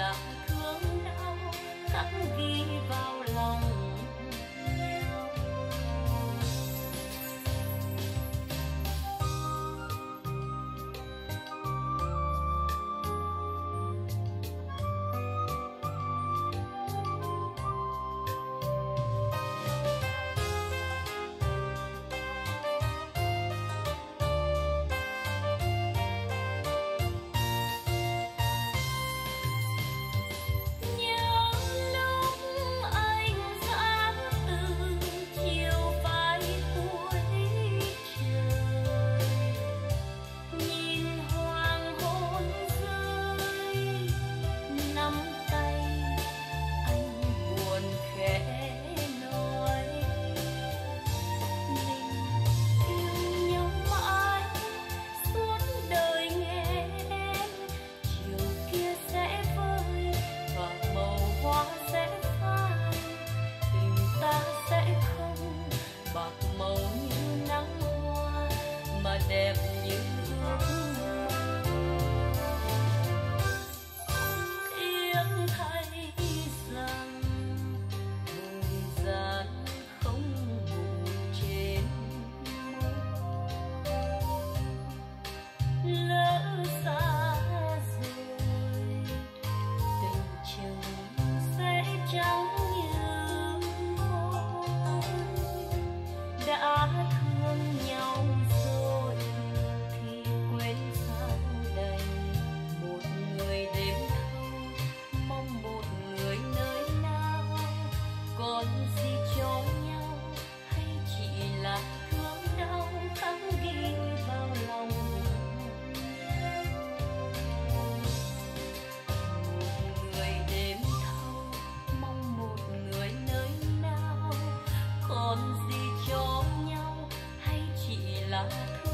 làm thương đau khắc ghi vào lòng step you còn gì cho nhau hay chỉ là thương đau thắm ghi vào lòng một người đêm thâu mong một người nơi nào còn gì cho nhau hay chỉ là thương